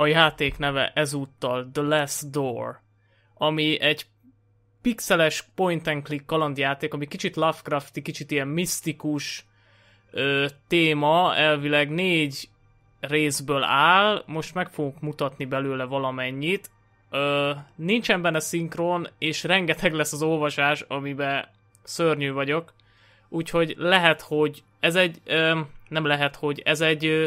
a játék neve ezúttal The Last Door, ami egy pixeles point and click kalandjáték, ami kicsit Lovecrafti, kicsit ilyen misztikus ö, téma, elvileg négy részből áll, most meg fogok mutatni belőle valamennyit. Ö, nincsen benne szinkron, és rengeteg lesz az olvasás, amiben szörnyű vagyok. Úgyhogy lehet, hogy ez egy, ö, nem lehet, hogy ez egy ö,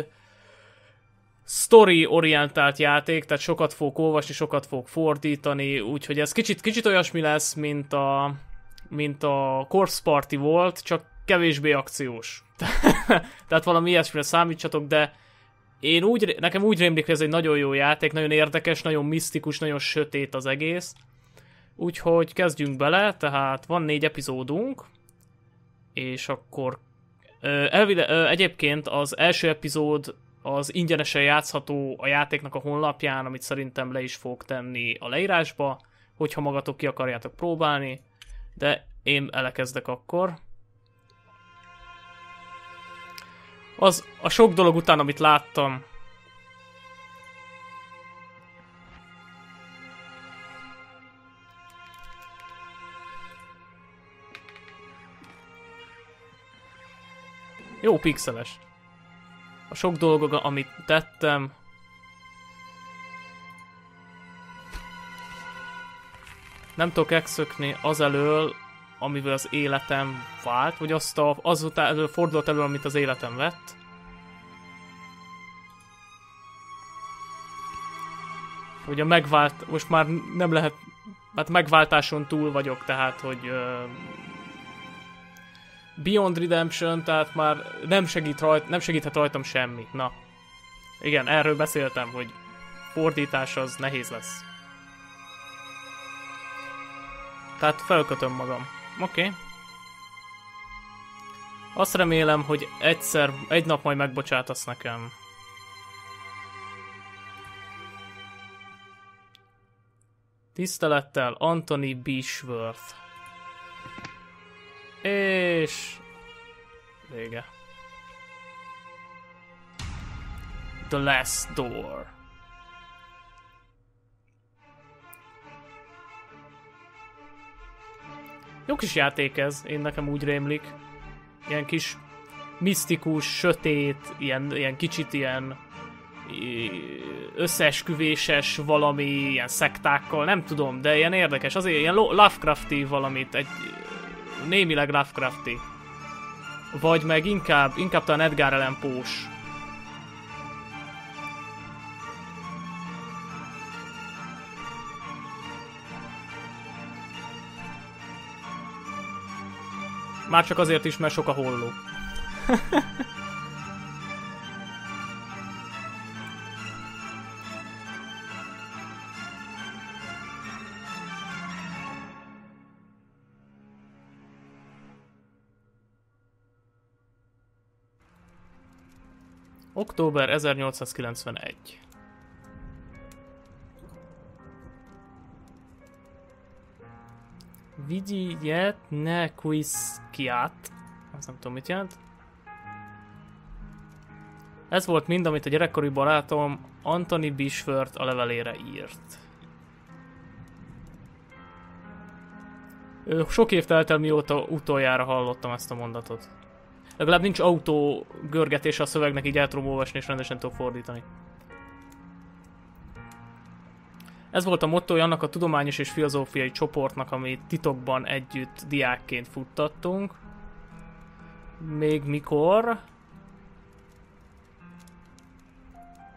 story-orientált játék, tehát sokat fogok olvasni, sokat fogok fordítani, úgyhogy ez kicsit, kicsit olyasmi lesz, mint a, mint a Corpse Party volt, csak kevésbé akciós. tehát valami ilyesmire számítsatok, de én úgy, nekem úgy rémlik, hogy ez egy nagyon jó játék, nagyon érdekes, nagyon misztikus, nagyon sötét az egész. Úgyhogy kezdjünk bele, tehát van négy epizódunk, és akkor elvide, egyébként az első epizód az ingyenesen játszható a játéknak a honlapján, amit szerintem le is fog tenni a leírásba, hogyha magatok ki akarjátok próbálni, de én elekezdek akkor. Az a sok dolog után, amit láttam, Jó pixeles a sok dolgok, amit tettem, nem tudok exökni az elől, amivel az életem vált, vagy azt a, azután elő fordult elő, amit az életem vett. Hogy a megvált, most már nem lehet, hát megváltáson túl vagyok, tehát, hogy uh, Beyond Redemption, tehát már nem, segít rajt, nem segíthet rajtam semmi. Na. Igen, erről beszéltem, hogy fordítás az nehéz lesz. Tehát felkötöm magam. Oké. Okay. Azt remélem, hogy egyszer, egy nap majd megbocsátasz nekem. Tisztelettel Anthony Bishworth. És... Vége. The Last Door. Jó kis játék ez, én nekem úgy rémlik. Ilyen kis misztikus, sötét, ilyen, ilyen kicsit ilyen összeesküvéses valami, ilyen szektákkal, nem tudom, de ilyen érdekes, azért ilyen Lovecrafti valamit, egy némileg Lovecrafti. Vagy meg inkább, inkább talán Edgar Allan Poe-s. Már csak azért is, mert sok a holló. Október 1891. Vigyet ne quiskiat. Azt nem tudom mit jelent. Ez volt mind, amit a gyerekkori barátom Anthony Bishford a levelére írt. Sok év telt el, mióta utoljára hallottam ezt a mondatot. Legalább nincs autó görgetés a szövegnek, így el tudom olvasni és rendesen tudok fordítani. Ez volt a mottoja annak a tudományos és filozófiai csoportnak, amit titokban együtt diákként futtattunk. Még mikor?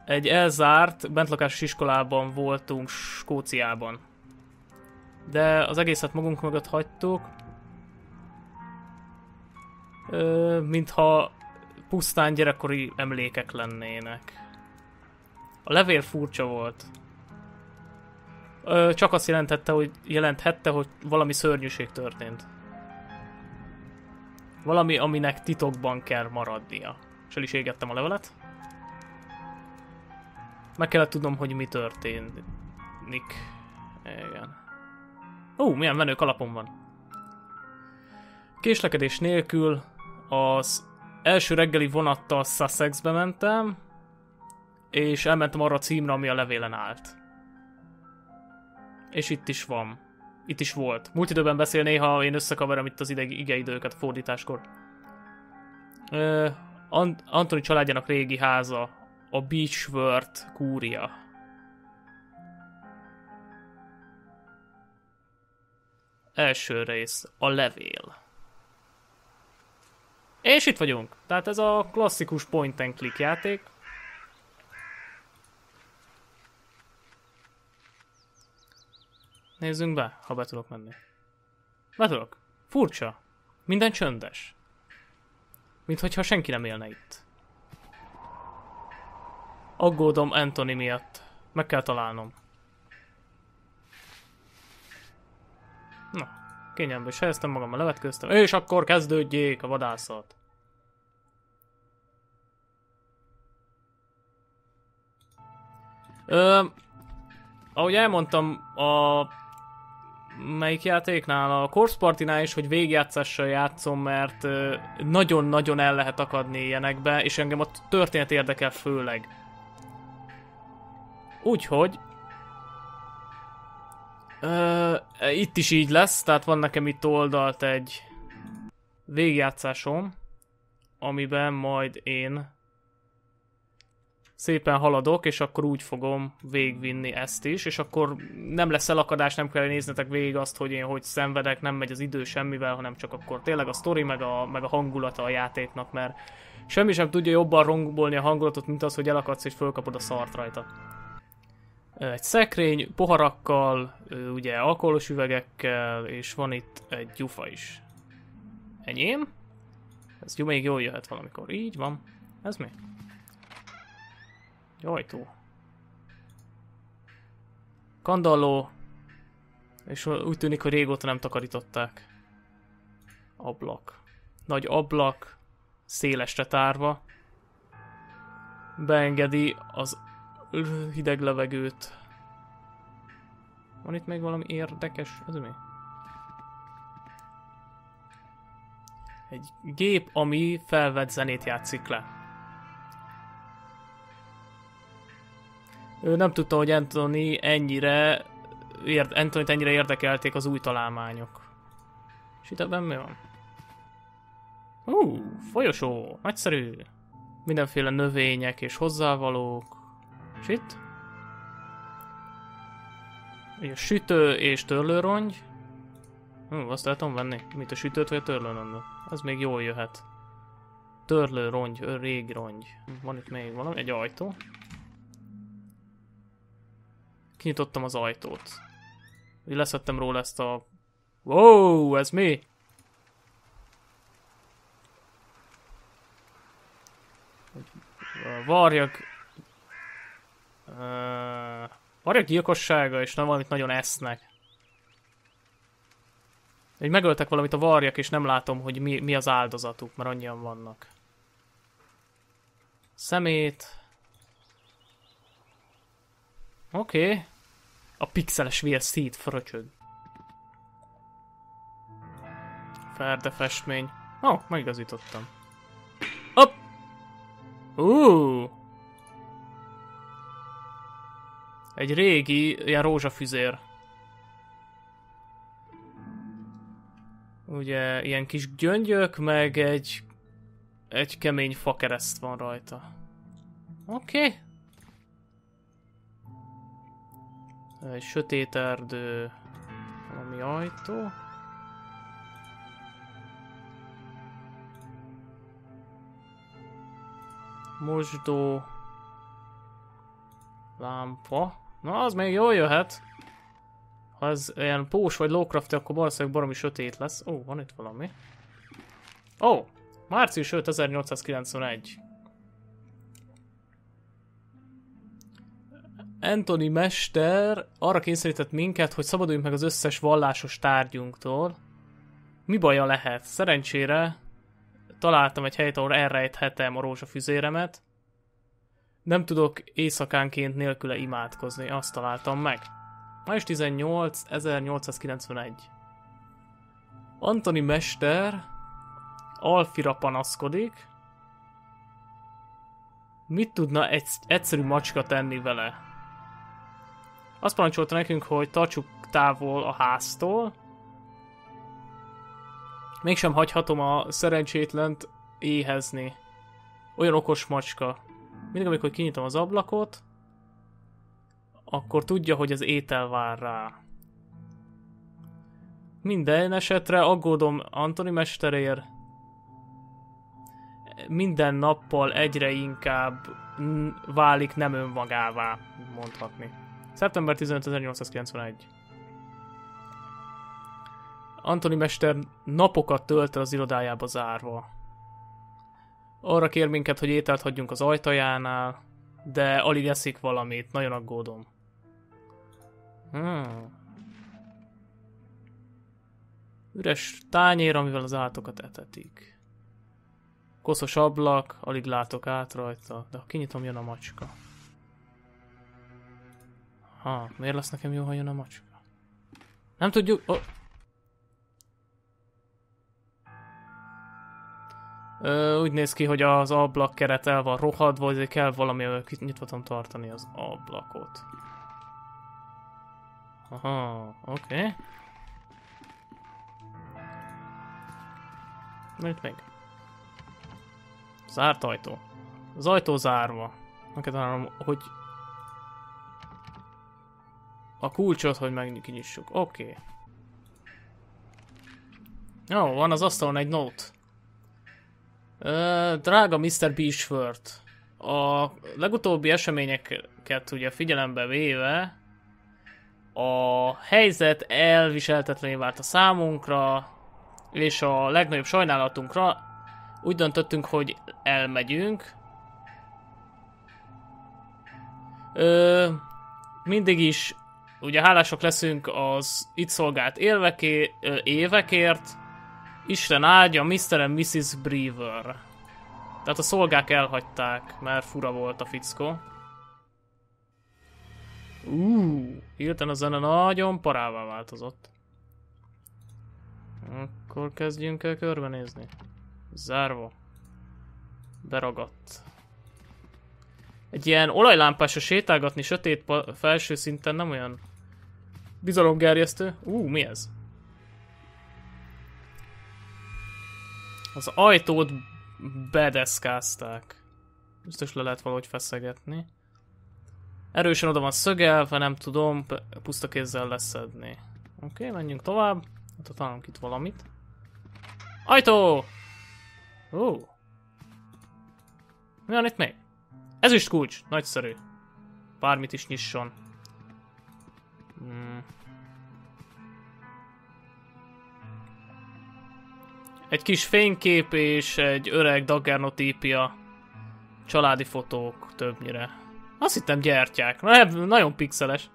Egy elzárt, bentlakásos iskolában voltunk Skóciában. De az egészet magunk mögött hagytuk ö, mintha pusztán gyerekkori emlékek lennének. A levél furcsa volt. Ö, csak azt jelentette, hogy jelenthette, hogy valami szörnyűség történt. Valami, aminek titokban kell maradnia. És el is égettem a levelet. Meg kellett tudnom, hogy mi történik. Igen. Ó, milyen menő kalapom van. Késlekedés nélkül az első reggeli vonattal Sussexbe mentem, és elmentem arra a címre, ami a levélen állt. És itt is van. Itt is volt. Múlt időben beszél néha, én összekaverom itt az ide, igeidőket fordításkor. Ö, Ant- Antoni családjának régi háza, a Beachworth kúria. Első rész, a levél. És itt vagyunk. Tehát ez a klasszikus point and click játék. Nézzünk be, ha be tudok menni. Be tudok. Furcsa. Minden csöndes. Mint hogyha senki nem élne itt. Aggódom Anthony miatt. Meg kell találnom. Kényelmből is helyeztem magam, a levetköztem, és akkor kezdődjék a vadászat. Ö, ahogy elmondtam a melyik játéknál, a Corpse Party-nál is, hogy végjátszással játszom, mert nagyon-nagyon el lehet akadni ilyenekbe, és engem a történet érdekel főleg. Úgyhogy itt is így lesz, tehát van nekem itt oldalt egy végjátszásom, amiben majd én szépen haladok, és akkor úgy fogom végvinni ezt is, és akkor nem lesz elakadás, nem kell néznetek végig azt, hogy én hogy szenvedek, nem megy az idő semmivel, hanem csak akkor tényleg a sztori, meg a, meg a hangulata a játéknak, mert semmi sem tudja jobban rombolni a hangulatot, mint az, hogy elakadsz és fölkapod a szart rajta. Egy szekrény, poharakkal, ugye alkoholos üvegekkel, és van itt egy gyufa is. Enyém? Ez jó, még jól jöhet valamikor. Így van. Ez mi? Ajtó. Kandalló. És úgy tűnik, hogy régóta nem takarították. Ablak. Nagy ablak. Szélesre tárva. Beengedi az hideg levegőt. Van itt még valami érdekes? Ez mi? Egy gép, ami felvett zenét játszik le. Ő nem tudta, hogy Anthony ennyire érd, Anthony ennyire érdekelték az új találmányok. És itt ebben mi van? Ú, folyosó, nagyszerű. Mindenféle növények és hozzávalók. És? A sütő és törlőrongy. Hú, azt el tudom venni. Mit a sütőt vagy a törlőrongyot? Ez még jól jöhet. Törlőrongy, régi rongy. Van itt még valami? Egy ajtó. Kinyitottam az ajtót. Leszettem róla ezt a... Wow, ez mi? Varjak... Uh, varjak gyilkossága, és nem valamit nagyon esznek. Egy megöltek valamit a varjak, és nem látom, hogy mi, mi az áldozatuk, mert annyian vannak. Szemét. Oké. Okay. A pixeles vér szétfröcsög. Ferde festmény. Ó, oh, megigazítottam. Hopp! Uh! Egy régi, ilyen rózsafüzér. Ugye, ilyen kis gyöngyök, meg egy... Egy kemény fakereszt van rajta. Oké. Okay. Egy sötét erdő, valami ajtó. Mosdó. Lámpa. Na, az még jól jöhet. Ha ez ilyen pós vagy lowcraft akkor valószínűleg baromi sötét lesz. Ó, van itt valami. Ó, március 5, 1891. Anthony Mester arra kényszerített minket, hogy szabaduljunk meg az összes vallásos tárgyunktól. Mi baja lehet? Szerencsére találtam egy helyet, ahol elrejthetem a rózsafüzéremet. Nem tudok éjszakánként nélküle imádkozni, azt találtam meg. Május 18, 1891. Antoni Mester Alfira panaszkodik, Mit tudna egy egyszerű macska tenni vele? Azt parancsolta nekünk, hogy tartsuk távol a háztól. Mégsem hagyhatom a szerencsétlent éhezni. Olyan okos macska. Mindig, amikor kinyitom az ablakot, akkor tudja, hogy az étel vár rá. Minden esetre aggódom Antoni mesterért. Minden nappal egyre inkább válik nem önmagává, mondhatni. Szeptember 15, 1891. Antoni mester napokat tölt el az irodájába zárva. Arra kér minket, hogy ételt hagyjunk az ajtajánál, de alig eszik valamit, nagyon aggódom. Hmm. Üres tányér, amivel az állatokat etetik. Koszos ablak, alig látok át rajta, de ha kinyitom, jön a macska. Ha, miért lesz nekem jó, ha jön a macska? Nem tudjuk... Oh. Ö, úgy néz ki, hogy az ablak keret el van rohadva, ezért kell valami, nyitva tartani az ablakot. Aha, oké. Okay. Mert meg. Zárt ajtó. Az ajtó zárva. Neked találom, hogy a kulcsot, hogy megnyissuk. Oké. Okay. Jó, van az asztalon egy note. Drága Mr. Beachford, a legutóbbi eseményeket ugye figyelembe véve, a helyzet elviseltetlené vált a számunkra, és a legnagyobb sajnálatunkra úgy döntöttünk, hogy elmegyünk. Ö, mindig is ugye hálások leszünk az itt szolgált élveké, ö, évekért. Isten áldja Mr. and Mrs. Brewer. Tehát a szolgák elhagyták, mert fura volt a fickó. Uh, hirtelen a zene nagyon parává változott. Akkor kezdjünk el körbenézni. Zárva. Beragadt. Egy ilyen olajlámpásra sétálgatni sötét felső szinten nem olyan bizalomgerjesztő. Ú, mi ez? Az ajtót bedeszkázták. Biztos le lehet valahogy feszegetni. Erősen oda van szögelve, nem tudom, puszta kézzel leszedni. Oké, okay, menjünk tovább. Hát találunk itt valamit. Ajtó! Ó. Mi van itt még? Ezüst kulcs! Nagyszerű. Bármit is nyisson. Hmm. Egy kis fénykép és egy öreg dagernotípia. Családi fotók többnyire. Azt hittem gyertyák. Na, nagyon pixeles.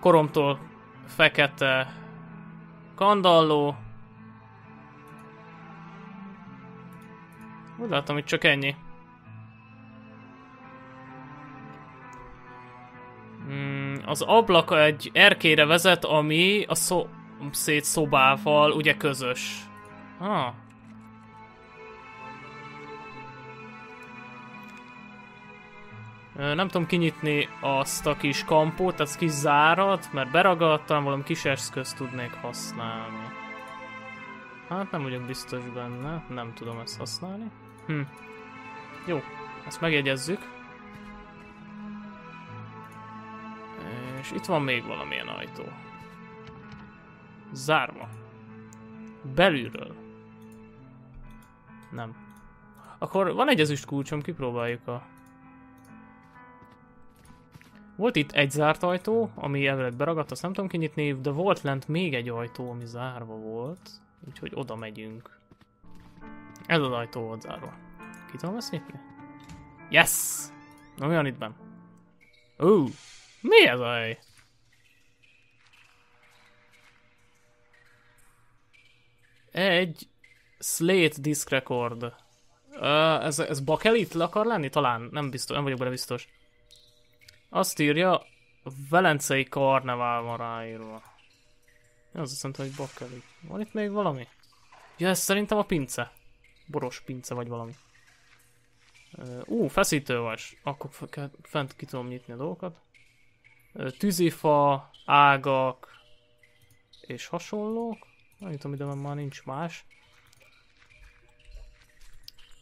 koromtól fekete kandalló. Úgy látom, hogy csak ennyi. Hmm, az ablak egy erkére vezet, ami a szomszéd szobával ugye közös. Ah, Nem tudom kinyitni azt a kis kampót, az kis zárat, mert beragadtam, valami kis eszközt tudnék használni. Hát nem vagyok biztos benne, nem tudom ezt használni. Hm. Jó, ezt megjegyezzük. És itt van még valamilyen ajtó. Zárva. Belülről. Nem. Akkor van egy ezüst kulcsom, kipróbáljuk a volt itt egy zárt ajtó, ami elvileg beragadt, azt nem tudom kinyitni, de volt lent még egy ajtó, ami zárva volt. Úgyhogy oda megyünk. Ez az ajtó volt zárva. Ki tudom ezt nyitni? Yes! Na mi van itt benn? Ó, mi ez a hely? Egy Slate Disc Record. Uh, ez, ez bakelit akar lenni? Talán, nem biztos, nem vagyok benne biztos. Azt írja, Velencei karnevál van ráírva. Az azt mondta, hogy bakkeli. Van itt még valami? Ja, ez szerintem a pince. Boros pince vagy valami. Ú, uh, feszítő vagy. Akkor fent ki tudom nyitni a dolgokat. Tűzifa, ágak és hasonlók. Nem tudom, ide már nincs más.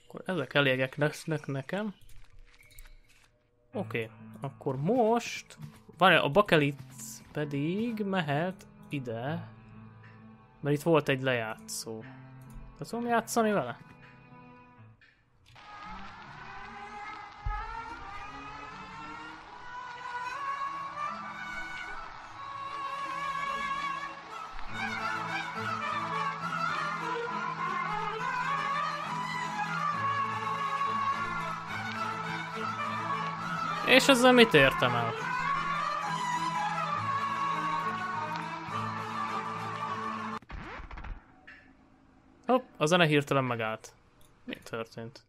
Akkor ezek elégek lesznek nekem. Oké, okay. akkor most... Várj, a bakelit pedig mehet ide. Mert itt volt egy lejátszó. Tudom játszani vele? És ezzel mit értem el? Hopp, a zene hirtelen megállt. Mi történt?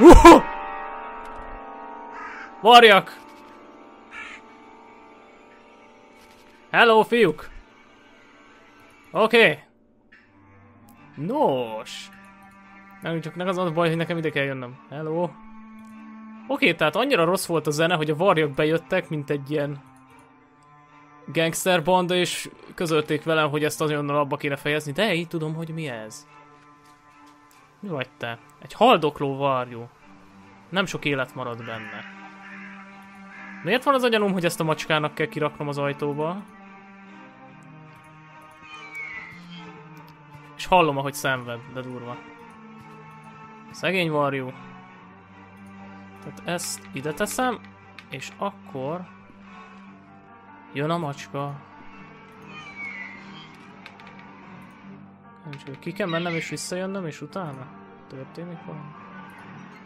Uh! Varjak! Hello, fiúk! Oké. Okay. Nos. Nem csak nem az a baj, hogy nekem ide kell jönnöm. Hello. Oké, tehát annyira rossz volt a zene, hogy a varjak bejöttek, mint egy ilyen gangster banda, és közölték velem, hogy ezt azonnal abba kéne fejezni, de így tudom, hogy mi ez. Mi vagy te? Egy haldokló varjú. Nem sok élet marad benne. Miért van az a gyanúm, hogy ezt a macskának kell kiraknom az ajtóba? És hallom, ahogy szenved, de durva. Szegény varjú. Tehát ezt ide teszem, és akkor jön a macska. Ki kell mennem és visszajönnöm, és utána történik valami.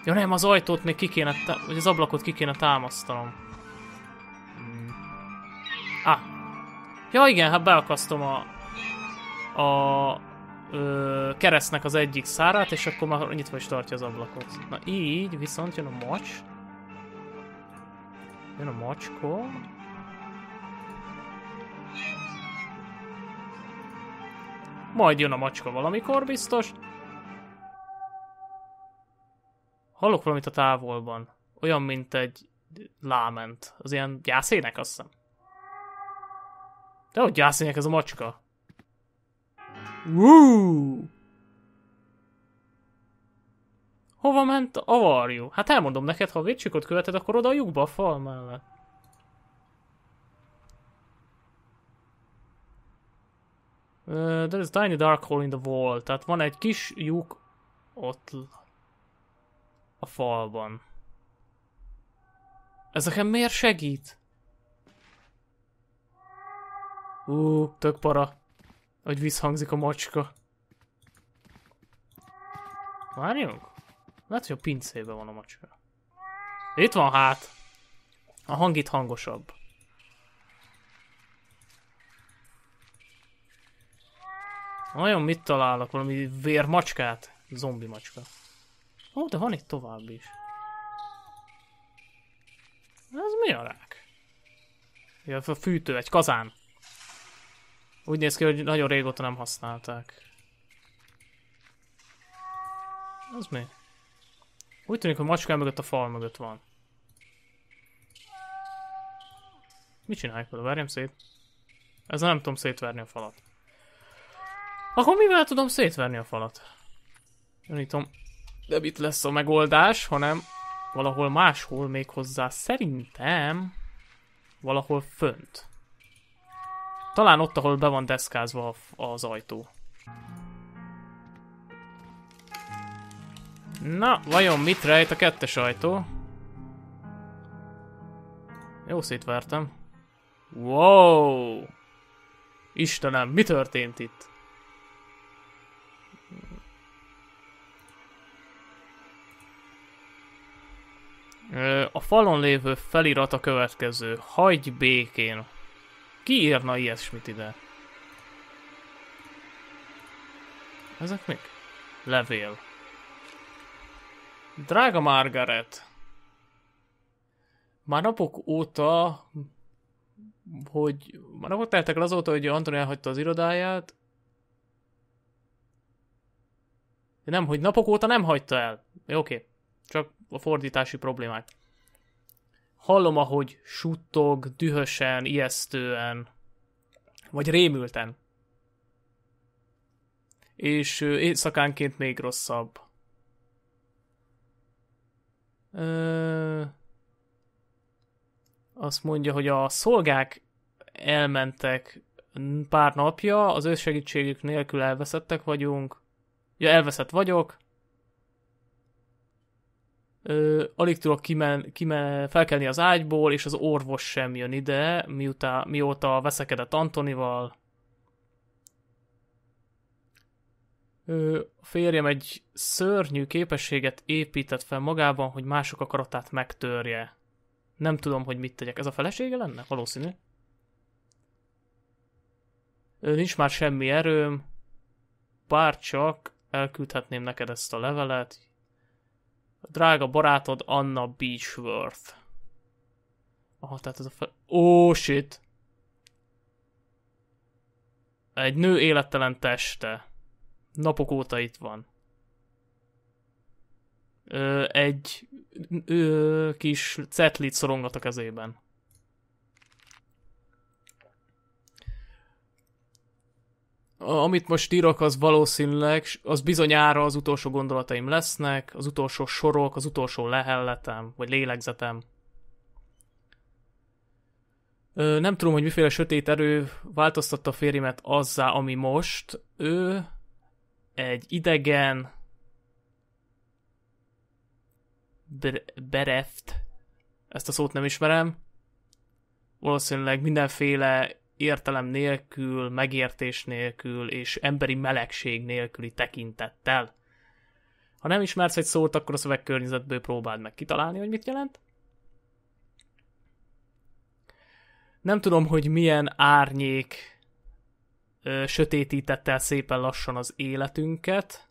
Ja nem, az ajtót még ki kéne, vagy az ablakot ki kéne támasztanom. Ah. Ja igen, hát beakasztom a, a ö, keresztnek az egyik szárát, és akkor már nyitva is tartja az ablakot. Na így, viszont jön a macs. Jön a macskó. Majd jön a macska valamikor biztos. Hallok valamit a távolban. Olyan, mint egy láment. Az ilyen gyászének, azt hiszem. De hogy gyászének ez a macska? Woo! Hova ment a varjú? Hát elmondom neked, ha a vécsikot követed, akkor oda a lyukba a fal mellett. Uh, there is a tiny dark hole in the wall. Tehát van egy kis lyuk ott a falban. Ez nekem miért segít? Ú, uh, tök para. Hogy visszhangzik a macska. Várjunk? Lehet, hogy a pincében van a macska. Itt van hát. A hang itt hangosabb. Nagyon mit találok? Valami vérmacskát? Zombi macska. Ó, de van itt tovább is. Ez mi a rák? Ja, a fűtő, egy kazán. Úgy néz ki, hogy nagyon régóta nem használták. Az mi? Úgy tűnik, hogy a macskán mögött a fal mögött van. Mit csinálják vele? Verjem szét? Ez nem tudom szétverni a falat. Akkor mivel tudom szétverni a falat? Gyanítom, de itt lesz a megoldás, hanem valahol máshol még hozzá szerintem valahol fönt. Talán ott, ahol be van deszkázva az ajtó. Na, vajon mit rejt a kettes ajtó? Jó szétvertem. Wow! Istenem, mi történt itt? A falon lévő felirat a következő. Hagyj békén. Ki írna ilyesmit ide? Ezek mik? Levél. Drága Margaret! Már napok óta, hogy már napok teltek el azóta, hogy Antoni elhagyta az irodáját. De nem, hogy napok óta nem hagyta el. Oké, okay. csak a fordítási problémák. Hallom, ahogy suttog, dühösen, ijesztően, vagy rémülten. És éjszakánként még rosszabb. Ö... Azt mondja, hogy a szolgák elmentek pár napja, az ő segítségük nélkül elveszettek vagyunk. Ja, elveszett vagyok. Ö, alig tudok kimen, kimen, felkelni az ágyból, és az orvos sem jön ide, miután, mióta veszekedett Antonival. Ö, a férjem egy szörnyű képességet épített fel magában, hogy mások akaratát megtörje. Nem tudom, hogy mit tegyek. Ez a felesége lenne? Valószínű. Ö, nincs már semmi erőm. Bár csak elküldhetném neked ezt a levelet. A drága barátod Anna Beachworth. Aha, tehát ez a fel... Oh, shit! Egy nő élettelen teste. Napok óta itt van. Ö, egy ö, kis cetlit szorongat a kezében. Amit most írok, az valószínűleg, az bizonyára az utolsó gondolataim lesznek, az utolsó sorok, az utolsó lehelletem, vagy lélegzetem. Nem tudom, hogy miféle sötét erő változtatta a férjemet azzá, ami most. Ő egy idegen, bereft, ezt a szót nem ismerem, valószínűleg mindenféle értelem nélkül, megértés nélkül és emberi melegség nélküli tekintettel. Ha nem ismersz egy szót, akkor a szövegkörnyezetből próbáld meg kitalálni, hogy mit jelent. Nem tudom, hogy milyen árnyék ö, sötétítette el szépen lassan az életünket.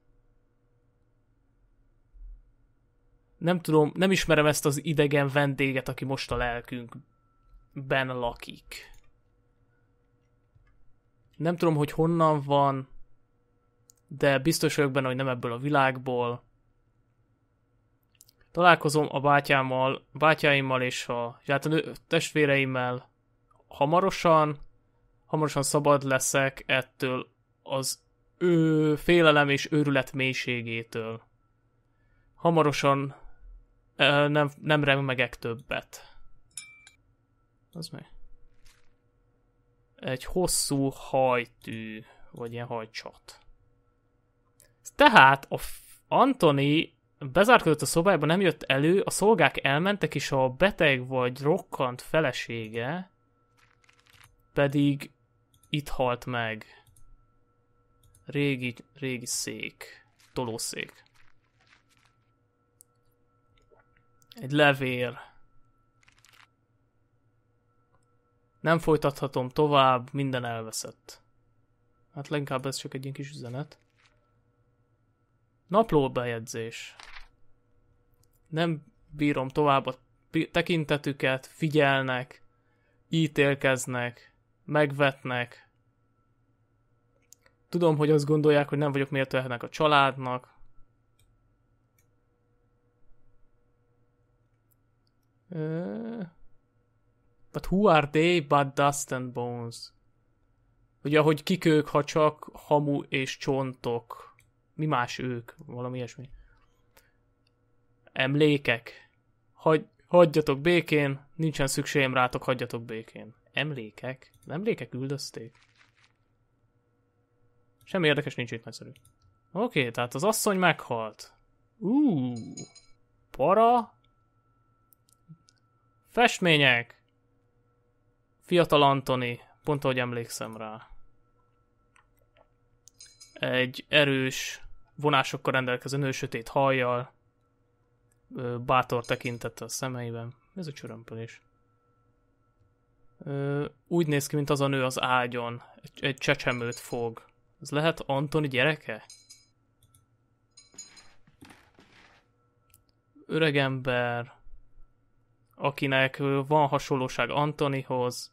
Nem tudom, nem ismerem ezt az idegen vendéget, aki most a lelkünkben lakik. Nem tudom, hogy honnan van, de biztos vagyok benne, hogy nem ebből a világból. Találkozom a bátyámmal, bátyáimmal és a, hát a testvéreimmel hamarosan, hamarosan szabad leszek ettől az ő félelem és őrület mélységétől. Hamarosan nem, nem remegek többet. Az mi? Egy hosszú hajtű, vagy ilyen hajcsat. Tehát a Antoni bezárkodott a szobájában, nem jött elő, a szolgák elmentek, és a beteg vagy rokkant felesége pedig itt halt meg. Régi, régi szék. Tolószék. Egy levél Nem folytathatom tovább, minden elveszett. Hát leginkább ez csak egy ilyen kis üzenet. Napló bejegyzés. Nem bírom tovább a tekintetüket, figyelnek, ítélkeznek, megvetnek. Tudom, hogy azt gondolják, hogy nem vagyok méltó a családnak. Ö... But who are they but dust and bones? Ugye, hogy kik ők, ha csak hamu és csontok. Mi más ők? Valami ilyesmi. Emlékek. Hagy, hagyjatok békén, nincsen szükségem rátok, hagyjatok békén. Emlékek? Az emlékek üldözték? Semmi érdekes nincs itt nagyszerű. Oké, tehát az asszony meghalt. Ú, para. Festmények. Fiatal Antoni, pont ahogy emlékszem rá. Egy erős, vonásokkal rendelkező nő sötét hajjal, bátor tekintette a szemeiben. Ez a csörömpölés. Úgy néz ki, mint az a nő az ágyon. Egy, egy csecsemőt fog. Ez lehet Antoni gyereke? Öregember, akinek van hasonlóság Antonihoz,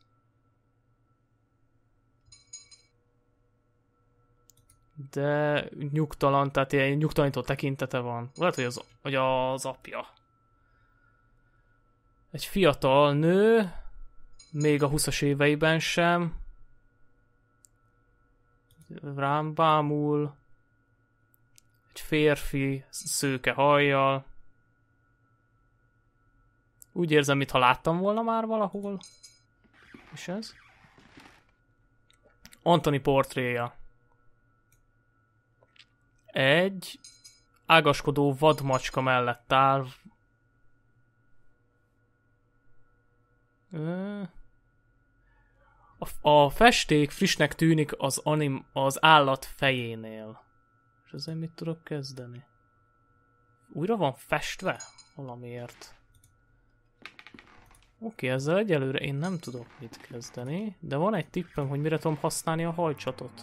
de nyugtalan, tehát ilyen nyugtalanító tekintete van. Lehet, hogy az, hogy az apja. Egy fiatal nő, még a 20-as éveiben sem. Rám bámul. Egy férfi szőke hajjal. Úgy érzem, mintha láttam volna már valahol. És ez? Antoni portréja. Egy ágaskodó vadmacska mellett áll. A, a festék frissnek tűnik az, anim, az állat fejénél. És ezzel mit tudok kezdeni? Újra van festve? Valamiért. Oké, okay, ezzel egyelőre én nem tudok mit kezdeni, de van egy tippem, hogy mire tudom használni a hajcsatot.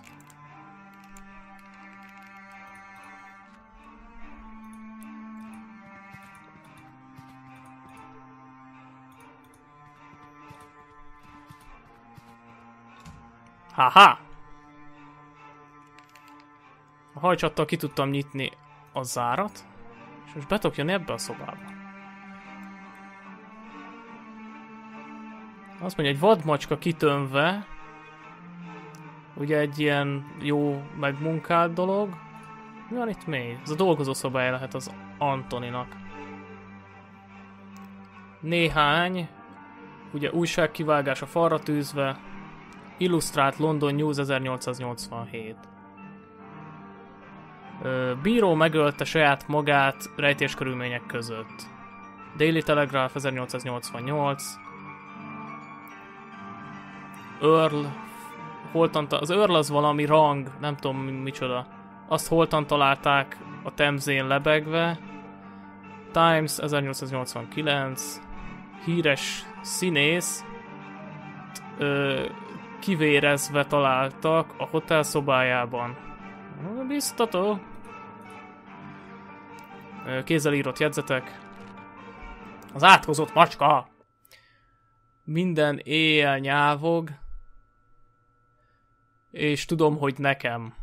Haha! A hajcsattal ki tudtam nyitni a zárat, és most be tudok jönni ebbe a szobába. Azt mondja, egy vadmacska kitönve, ugye egy ilyen jó megmunkált dolog. Mi van itt még? Ez a dolgozó szobája lehet az Antoninak. Néhány, ugye újságkivágás a falra tűzve, illusztrált London News 1887. Bíró megölte saját magát rejtés körülmények között. Daily Telegraph 1888, Earl, holtan, az Earl az valami rang, nem tudom micsoda. Azt holtan találták a Temzén lebegve. Times 1889, híres színész, ö, kivérezve találtak a hotel szobájában. Biztató. Kézzel írott jegyzetek. Az áthozott macska! Minden éjjel nyávog, és tudom, hogy nekem.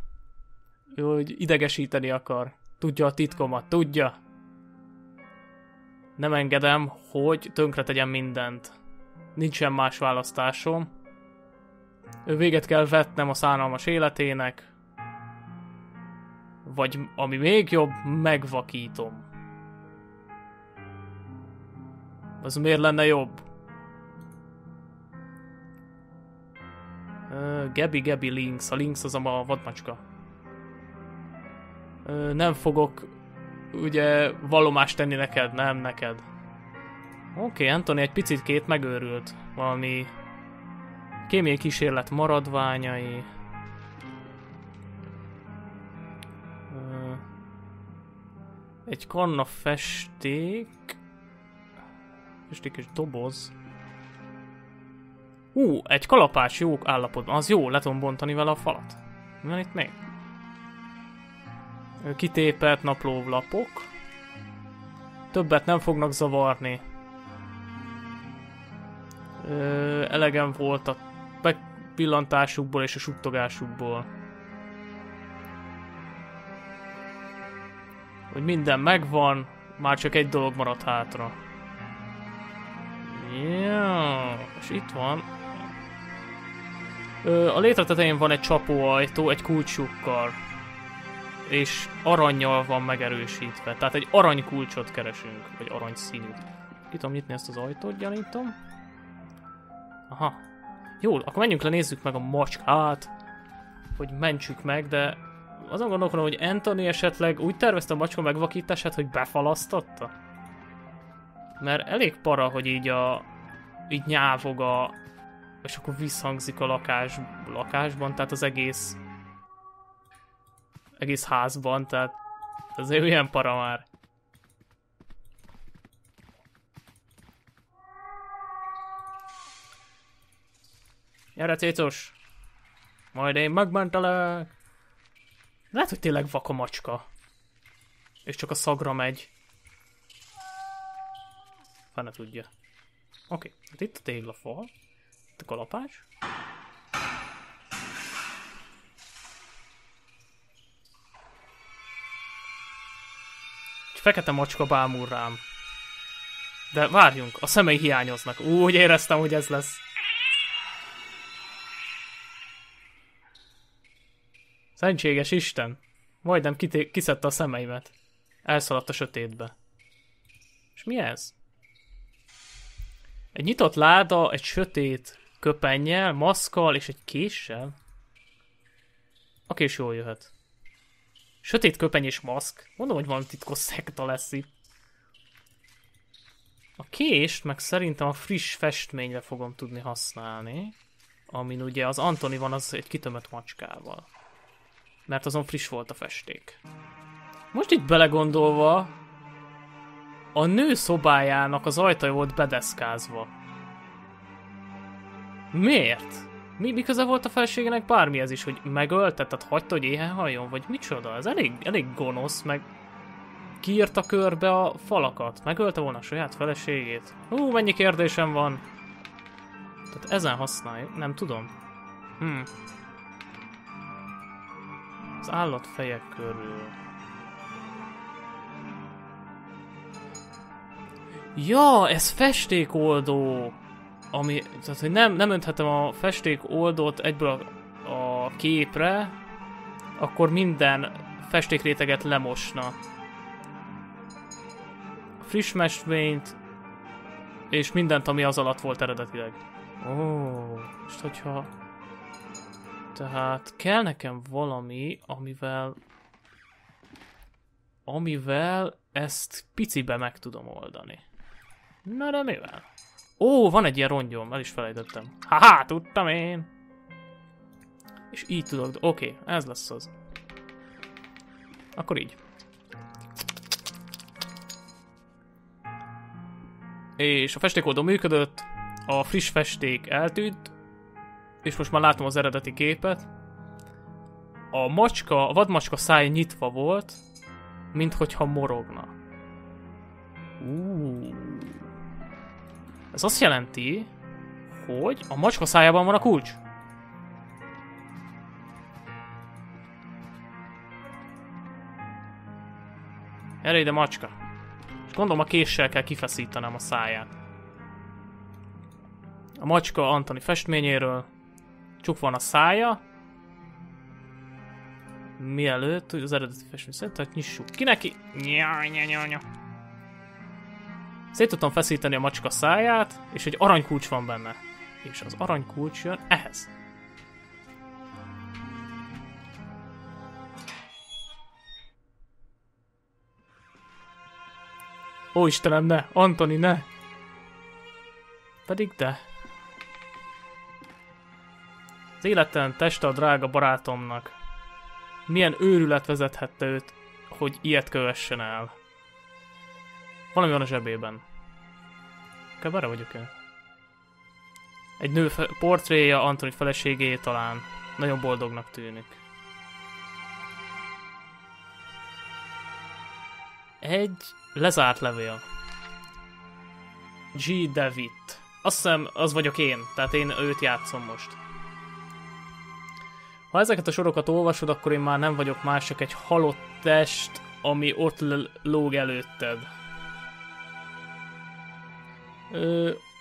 Hogy idegesíteni akar. Tudja a titkomat, tudja. Nem engedem, hogy tönkre tegyem mindent. Nincsen más választásom. Ő véget kell vetnem a szánalmas életének. Vagy ami még jobb, megvakítom. Az miért lenne jobb? Uh, Gabi Gabi Links. A Links az a vadmacska. Uh, nem fogok ugye vallomást tenni neked, nem neked. Oké, okay, Anthony egy picit két megőrült. Valami kémiai kísérlet maradványai. Uh, egy kanna festék. Festék és doboz. Ú, egy kalapács jó állapotban. Az jó, le tudom bontani vele a falat. Mi van itt még? Kitépelt naplóvlapok. Többet nem fognak zavarni. Ö, elegem volt a pillantásukból és a suttogásukból. Hogy minden megvan, már csak egy dolog maradt hátra. Ja, és itt van a létre tetején van egy csapóajtó, egy kulcsukkal. És aranyjal van megerősítve. Tehát egy arany kulcsot keresünk. Vagy arany színűt. Ki tudom nyitni ezt az ajtót, gyanítom. Aha. Jó, akkor menjünk le, nézzük meg a macskát. Hogy mentsük meg, de azon gondolkodom, hogy Anthony esetleg úgy tervezte a macska megvakítását, hogy befalasztotta? Mert elég para, hogy így a... így nyávog a, és akkor visszhangzik a lakás, lakásban, tehát az egész egész házban, tehát azért olyan para már. Gyere, cécos! Majd én megmentelek! Lehet, hogy tényleg vak. És csak a szagra megy. Fene tudja. Oké, okay. hát itt a téglafal a kalapás. Egy fekete macska bámul rám. De várjunk, a szemei hiányoznak. Úgy éreztem, hogy ez lesz. Szentséges Isten! Majdnem kiszedte a szemeimet. Elszaladt a sötétbe. És mi ez? Egy nyitott láda, egy sötét köpennyel, maszkal és egy késsel? A kés jól jöhet. Sötét köpeny és maszk. Mondom, hogy van titkos szekta lesz itt. A kést meg szerintem a friss festményre fogom tudni használni. Amin ugye az Antoni van az egy kitömött macskával. Mert azon friss volt a festék. Most itt belegondolva, a nő szobájának az ajtaja volt bedeszkázva. Miért? Mi, mi köze volt a felségének bármihez is, hogy megölte, tehát hagyta, hogy éhen halljon, vagy micsoda? Ez elég, elég gonosz, meg kiírta körbe a falakat. Megölte volna a saját feleségét. Hú, mennyi kérdésem van. Tehát ezen használjuk, nem tudom. Hm. Az állatfejek körül. Ja, ez festékoldó! Ami, tehát, hogy nem, nem önthetem a festékoldót egyből a, a képre, akkor minden festékréteget lemosna. Friss mesvényt, és mindent, ami az alatt volt eredetileg. Ó, és hogyha... Tehát kell nekem valami, amivel... Amivel ezt picibe meg tudom oldani. Na de mivel? Ó, van egy ilyen rongyom, el is felejtettem. Haha, tudtam én! És így tudok, oké, okay, ez lesz az. Akkor így. És a festékoldó működött, a friss festék eltűnt, és most már látom az eredeti képet. A macska, a vadmacska száj nyitva volt, mint hogyha morogna. Uh. Ez azt jelenti, hogy a macska szájában van a kulcs. Erre ide macska. És gondolom a késsel kell kifeszítenem a száját. A macska Antoni festményéről. Csuk van a szája. Mielőtt, az eredeti festmény szerint, tehát nyissuk ki neki. Nya, nya, nya, nya. Szét tudtam feszíteni a macska száját, és egy aranykulcs van benne. És az aranykulcs jön ehhez. Ó Istenem, ne! Antoni, ne! Pedig de. Az életen teste a drága barátomnak. Milyen őrület vezethette őt, hogy ilyet kövessen el. Valami van a zsebében. Kebere vagyok-e? Egy nő portréja Antoni feleségé talán. Nagyon boldognak tűnik. Egy lezárt levél. G. David. Azt hiszem, az vagyok én, tehát én őt játszom most. Ha ezeket a sorokat olvasod, akkor én már nem vagyok más, csak egy halott test, ami ott lóg előtted.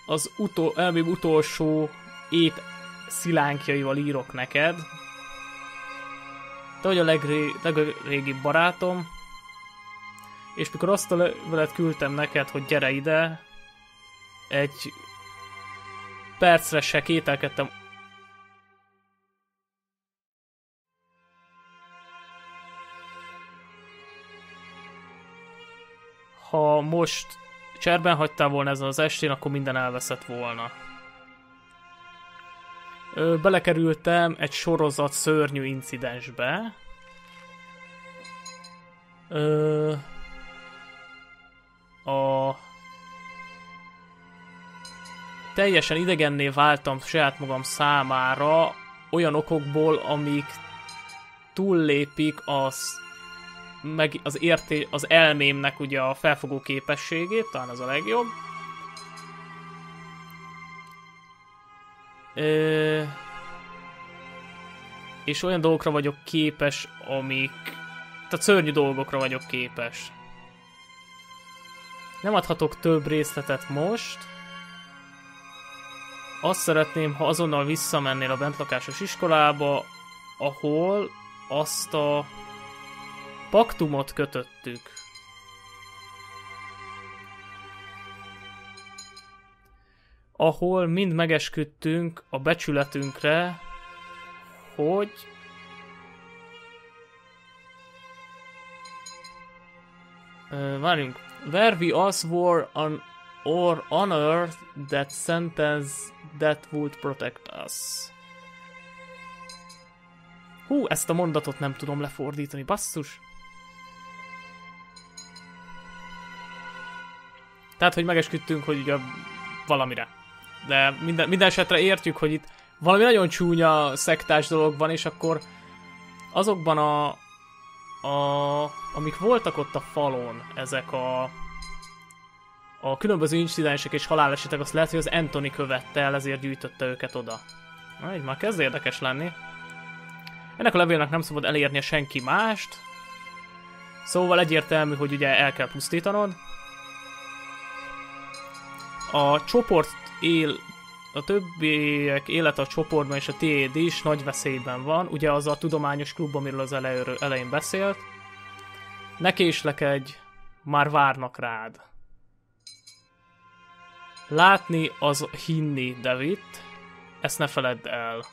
Az utol, elmém utolsó épp szilánkjaival írok neked. Te vagy a legré, legrégibb barátom, és mikor azt a levelet küldtem neked, hogy gyere ide, egy percre se kételkedtem ha most cserben hagytál volna ezen az estén, akkor minden elveszett volna. Ö, belekerültem egy sorozat szörnyű incidensbe. Ö, a teljesen idegenné váltam saját magam számára olyan okokból, amik túllépik az meg az érté, az elmémnek ugye a felfogó képességét, talán az a legjobb. Ö... És olyan dolgokra vagyok képes, amik... Tehát szörnyű dolgokra vagyok képes. Nem adhatok több részletet most. Azt szeretném, ha azonnal visszamennél a bentlakásos iskolába, ahol azt a paktumot kötöttük. Ahol mind megesküdtünk a becsületünkre, hogy várjunk. Where we all swore on or honor that sentence that would protect us. Hú, ezt a mondatot nem tudom lefordítani, basszus. Tehát, hogy megesküdtünk, hogy ugye valamire. De minden, minden esetre értjük, hogy itt valami nagyon csúnya szektás dolog van, és akkor azokban a, a amik voltak ott a falon, ezek a a különböző incidensek és halálesetek, azt lehet, hogy az Anthony követte el, ezért gyűjtötte őket oda. Na, így már kezd érdekes lenni. Ennek a levélnek nem szabad elérnie senki mást. Szóval egyértelmű, hogy ugye el kell pusztítanod. A csoport él, a többiek élete a csoportban és a TED is nagy veszélyben van. Ugye az a tudományos klub, amiről az elején beszélt. Ne késlekedj, már várnak rád. Látni az hinni, David. Ezt ne feledd el.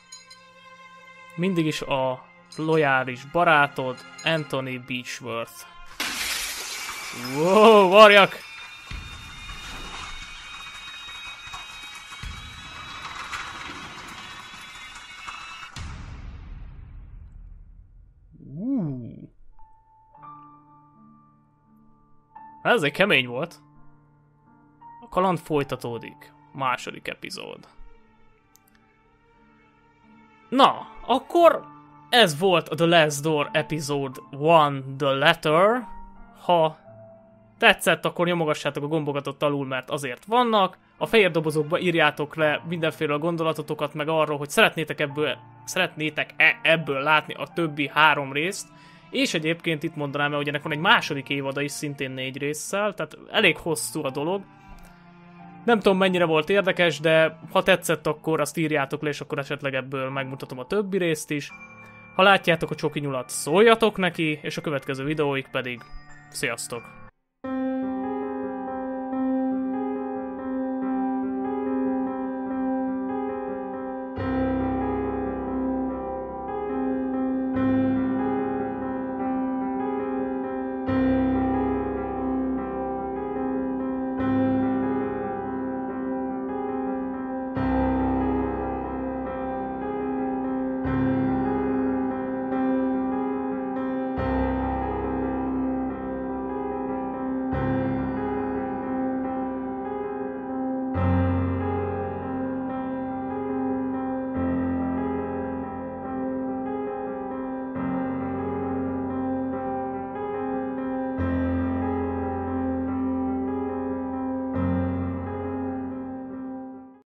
Mindig is a lojális barátod, Anthony Beechworth. Wow, varjak! Ez egy kemény volt. A kaland folytatódik. Második epizód. Na, akkor ez volt a The Last Door Episode 1 The Letter. Ha tetszett, akkor nyomogassátok a gombokat ott alul, mert azért vannak. A fehér dobozokba írjátok le mindenféle gondolatotokat, meg arról, hogy szeretnétek ebből, szeretnétek-e ebből látni a többi három részt. És egyébként itt mondanám hogy ennek van egy második évada is, szintén négy résszel, tehát elég hosszú a dolog. Nem tudom mennyire volt érdekes, de ha tetszett, akkor azt írjátok le, és akkor esetleg ebből megmutatom a többi részt is. Ha látjátok a csoki nyulat, szóljatok neki, és a következő videóik pedig sziasztok!